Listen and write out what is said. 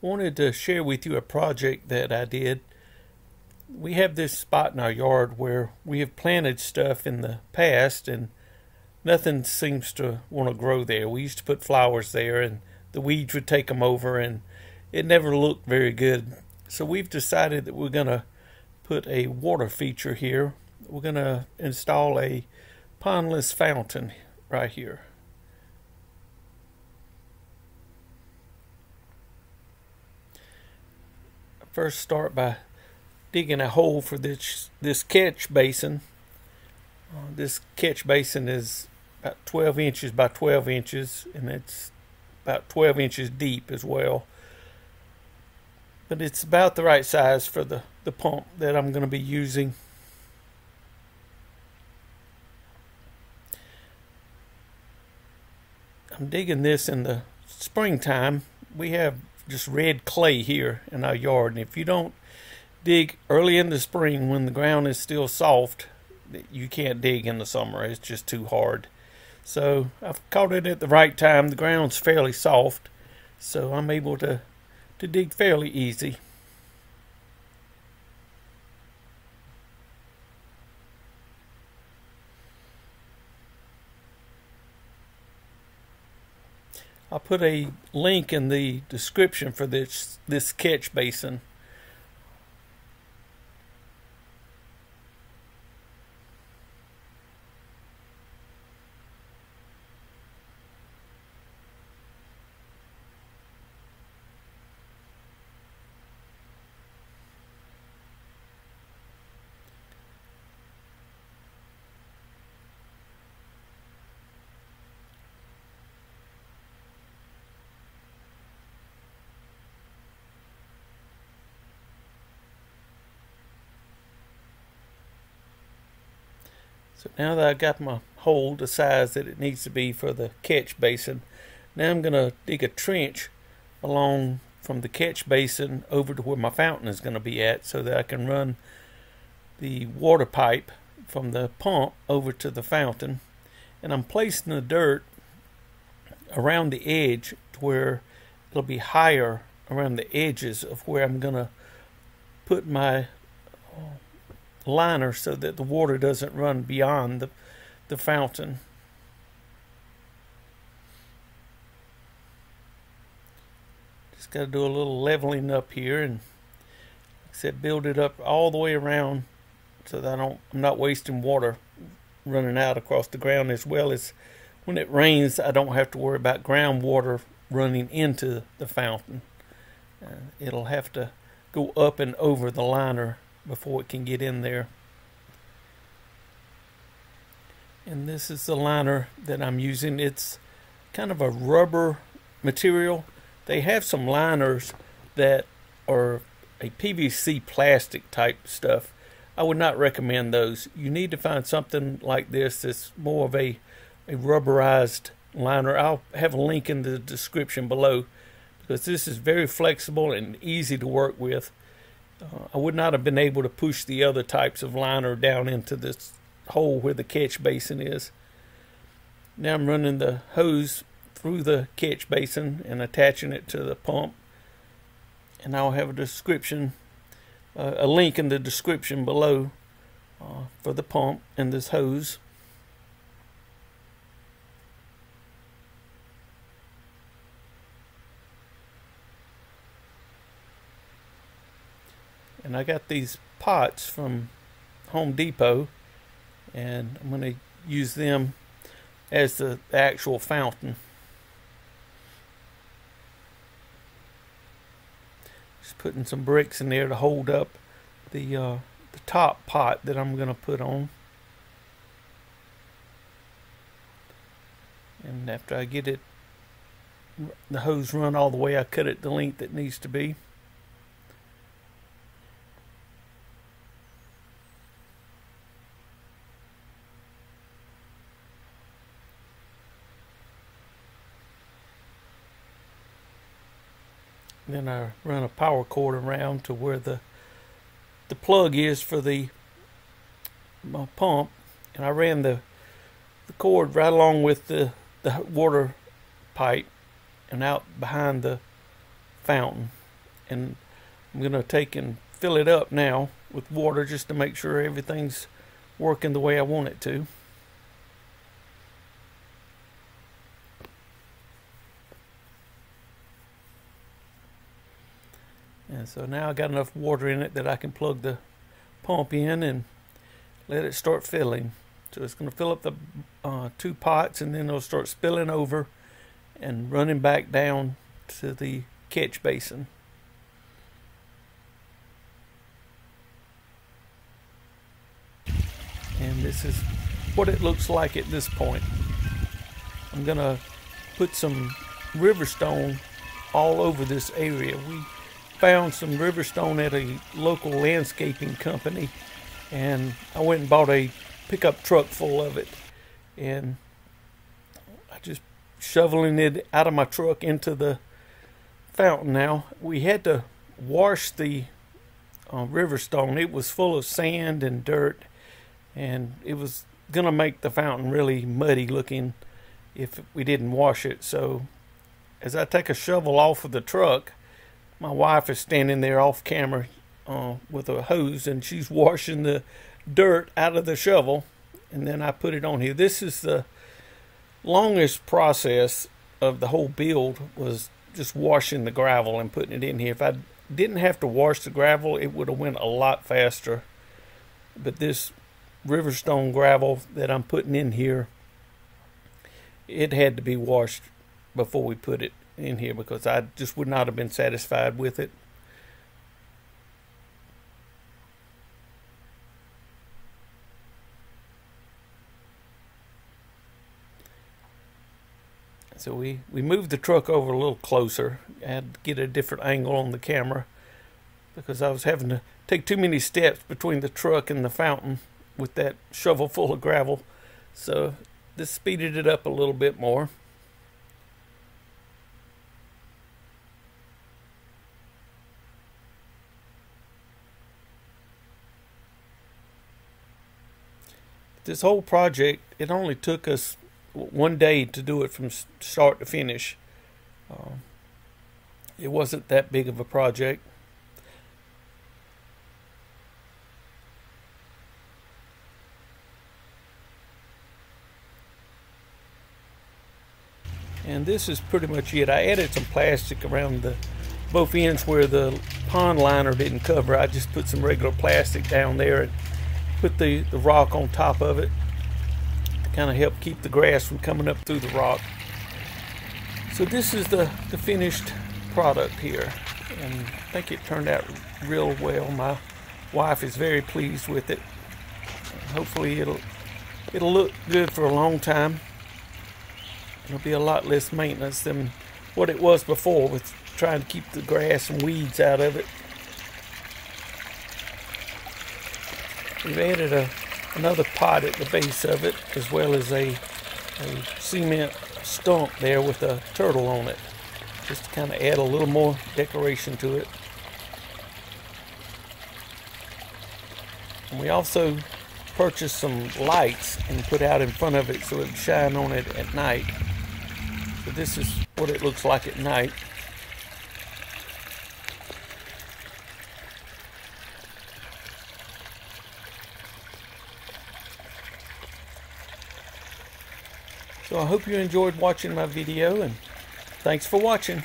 wanted to share with you a project that I did. We have this spot in our yard where we have planted stuff in the past and nothing seems to want to grow there. We used to put flowers there and the weeds would take them over and it never looked very good. So we've decided that we're going to put a water feature here. We're going to install a pondless fountain right here. First start by digging a hole for this this catch basin. Uh, this catch basin is about 12 inches by 12 inches and it's about 12 inches deep as well but it's about the right size for the, the pump that I'm going to be using. I'm digging this in the springtime. We have just red clay here in our yard, and if you don't dig early in the spring when the ground is still soft, you can't dig in the summer. It's just too hard. So I've caught it at the right time. The ground's fairly soft, so I'm able to to dig fairly easy. I'll put a link in the description for this this catch basin. So now that I've got my hole the size that it needs to be for the catch basin, now I'm going to dig a trench along from the catch basin over to where my fountain is going to be at so that I can run the water pipe from the pump over to the fountain. And I'm placing the dirt around the edge to where it'll be higher around the edges of where I'm going to put my liner so that the water doesn't run beyond the, the fountain. Just got to do a little leveling up here and like I said build it up all the way around so that I don't I'm not wasting water running out across the ground as well as when it rains I don't have to worry about groundwater running into the fountain. Uh, it'll have to go up and over the liner before it can get in there. And this is the liner that I'm using. It's kind of a rubber material. They have some liners that are a PVC plastic type stuff. I would not recommend those. You need to find something like this that's more of a, a rubberized liner. I'll have a link in the description below because this is very flexible and easy to work with. Uh, I would not have been able to push the other types of liner down into this hole where the catch basin is. Now I'm running the hose through the catch basin and attaching it to the pump. And I'll have a description, uh, a link in the description below uh, for the pump and this hose. And I got these pots from Home Depot and I'm going to use them as the actual fountain. Just putting some bricks in there to hold up the uh, the top pot that I'm going to put on. And after I get it, the hose run all the way, I cut it the length it needs to be. Then I run a power cord around to where the the plug is for the my pump, and I ran the the cord right along with the the water pipe and out behind the fountain and I'm going to take and fill it up now with water just to make sure everything's working the way I want it to. So now I got enough water in it that I can plug the pump in and let it start filling. So it's going to fill up the uh, two pots and then it'll start spilling over and running back down to the catch basin. And this is what it looks like at this point. I'm going to put some river stone all over this area. We found some riverstone at a local landscaping company and I went and bought a pickup truck full of it. And I just shoveling it out of my truck into the fountain. Now we had to wash the uh, riverstone it was full of sand and dirt and it was gonna make the fountain really muddy looking if we didn't wash it. So as I take a shovel off of the truck my wife is standing there off camera uh, with a hose and she's washing the dirt out of the shovel and then I put it on here. This is the longest process of the whole build was just washing the gravel and putting it in here. If I didn't have to wash the gravel, it would have went a lot faster. But this Riverstone gravel that I'm putting in here, it had to be washed before we put it in here because I just would not have been satisfied with it. So we, we moved the truck over a little closer. I had to get a different angle on the camera because I was having to take too many steps between the truck and the fountain with that shovel full of gravel. So this speeded it up a little bit more. This whole project, it only took us one day to do it from start to finish. Uh, it wasn't that big of a project. And this is pretty much it. I added some plastic around the both ends where the pond liner didn't cover. I just put some regular plastic down there and put the, the rock on top of it to kind of help keep the grass from coming up through the rock. So this is the, the finished product here and I think it turned out real well. My wife is very pleased with it. Hopefully it'll it'll look good for a long time. It'll be a lot less maintenance than what it was before with trying to keep the grass and weeds out of it. We've added a, another pot at the base of it, as well as a, a cement stump there with a turtle on it, just to kind of add a little more decoration to it. And we also purchased some lights and put out in front of it so it would shine on it at night. So this is what it looks like at night. So I hope you enjoyed watching my video and thanks for watching.